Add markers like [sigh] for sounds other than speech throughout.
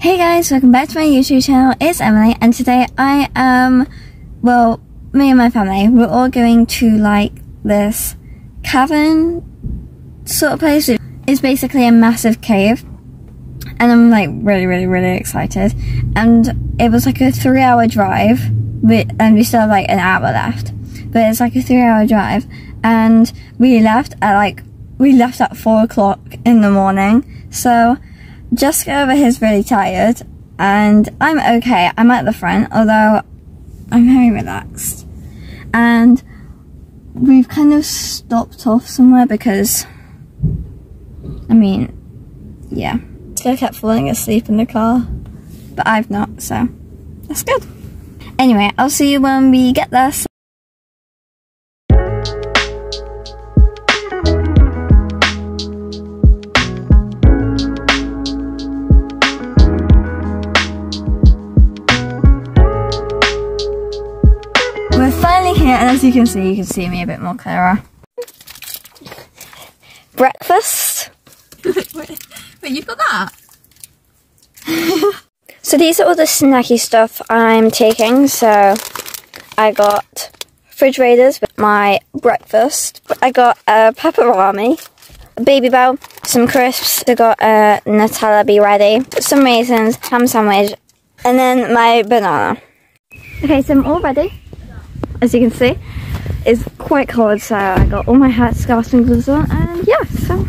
Hey guys, welcome back to my YouTube channel. It's Emily and today I am, well, me and my family, we're all going to like this cavern sort of place. It's basically a massive cave and I'm like really, really, really excited. And it was like a three hour drive and we still have like an hour left. But it's like a three hour drive and we left at like, we left at four o'clock in the morning. So Jessica over here is really tired and I'm okay. I'm at the front, although I'm very relaxed. And we've kind of stopped off somewhere because, I mean, yeah. I kept falling asleep in the car, but I've not, so that's good. Anyway, I'll see you when we get there. As you can see, you can see me a bit more clearer. Breakfast. [laughs] wait, wait, you've got that? [laughs] so these are all the snacky stuff I'm taking. So I got refrigerators with my breakfast. I got a Peperami, a Babybel, some crisps. I got a Nutella B-ready, some raisins, ham sandwich, and then my banana. Okay, so I'm all ready as you can see, is quite cold. So I got all my hat, scarves and gloves on. And yeah, so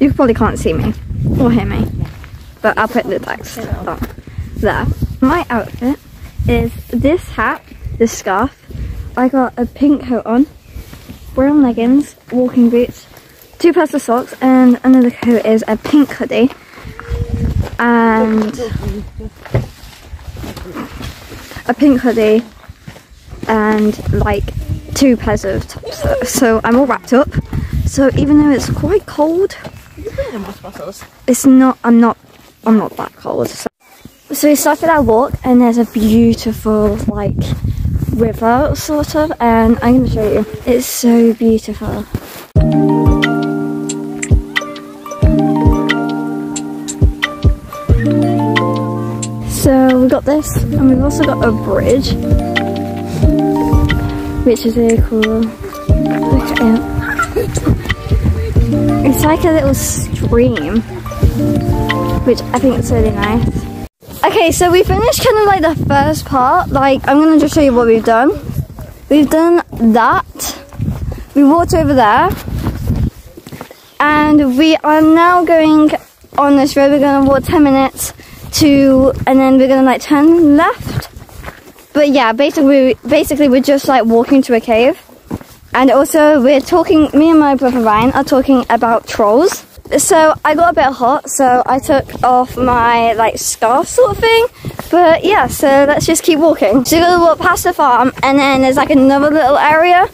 you probably can't see me or hear me. But I'll put the text on there. My outfit is this hat, this scarf. I got a pink coat on, brown leggings, walking boots, two pairs of socks, and another coat is a pink hoodie. And a pink hoodie and like two pairs of tops. So I'm all wrapped up. So even though it's quite cold, it's not. I'm not. I'm not that cold. So, so we started our walk, and there's a beautiful like river sort of, and I'm to show you. It's so beautiful. So we got this, and we've also got a bridge which is really cool. Look at it. It's like a little stream, which I think is really nice. Okay, so we finished kind of like the first part. Like, I'm going to just show you what we've done. We've done that. We walked over there. And we are now going on this road. We're going to walk 10 minutes to, and then we're going to like turn left but yeah, basically, basically we're just like walking to a cave. And also we're talking, me and my brother Ryan are talking about trolls. So I got a bit hot, so I took off my like scarf sort of thing. But yeah, so let's just keep walking. So we're gonna walk past the farm and then there's like another little area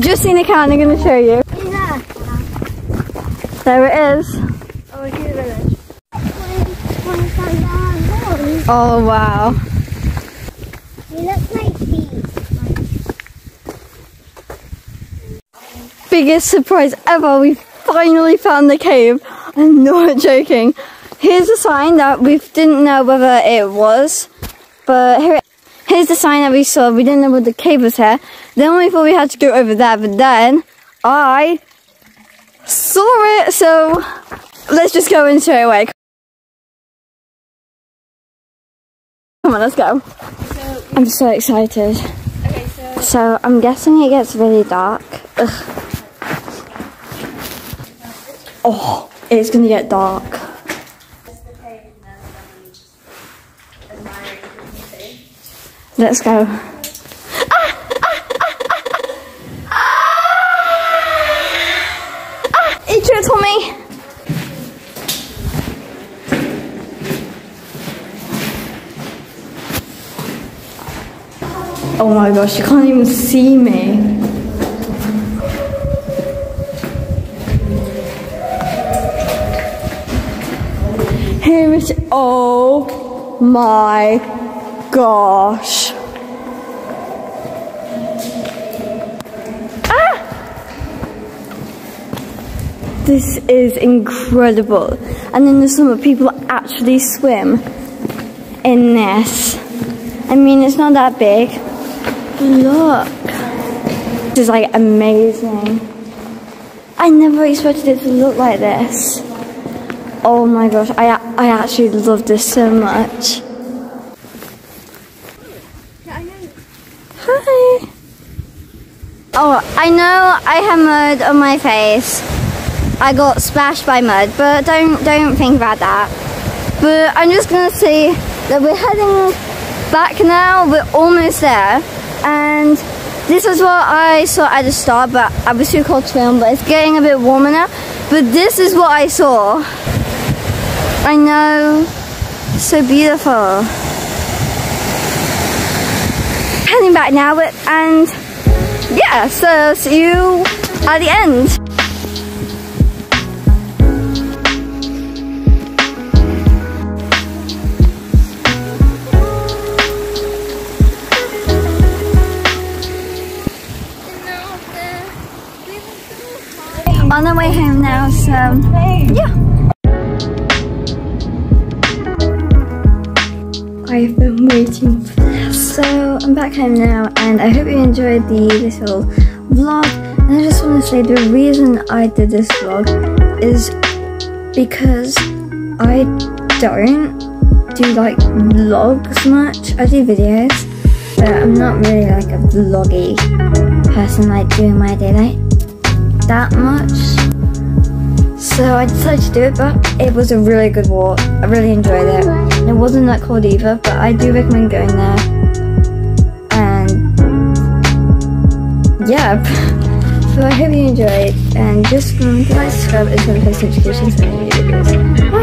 We just seen a cat and I'm going to show you. There it is. Oh wow. Biggest surprise ever, we finally found the cave. I'm not [laughs] joking. Here's a sign that we didn't know whether it was, but here Here's the sign that we saw. We didn't know what the cave was here. Then we thought we had to go over there, but then I saw it. So let's just go in straight away. Come on, let's go. So, I'm so excited. Okay, so, so I'm guessing it gets really dark. Ugh. Oh, it's gonna get dark. Let's go. Ah ah ah. Ah. Oh my gosh, you can't even see me. Here it Oh my gosh. Ah! This is incredible. And in the summer, people actually swim in this. I mean, it's not that big. Look. This is like amazing. I never expected it to look like this. Oh my gosh, I, I actually love this so much. Oh, I know I have mud on my face. I got splashed by mud, but don't don't think about that. But I'm just gonna say that we're heading back now. We're almost there, and this is what I saw at the start, but I was too cold to film. But it's getting a bit warmer now. But this is what I saw. I know, so beautiful. Heading back now, and yeah, so see you at the end. on the way home now, so yeah. I've been waiting. So I'm back home now and I hope you enjoyed the little vlog. And I just want to say the reason I did this vlog is because I don't do like vlogs much. I do videos, but I'm not really like a vloggy person like doing my day that much. So I decided to do it, but it was a really good walk. I really enjoyed it. And it wasn't that cold either, but I do recommend going there. Yeah. So I hope you enjoyed and just remember to like, subscribe, turn on post notifications for new videos. Bye!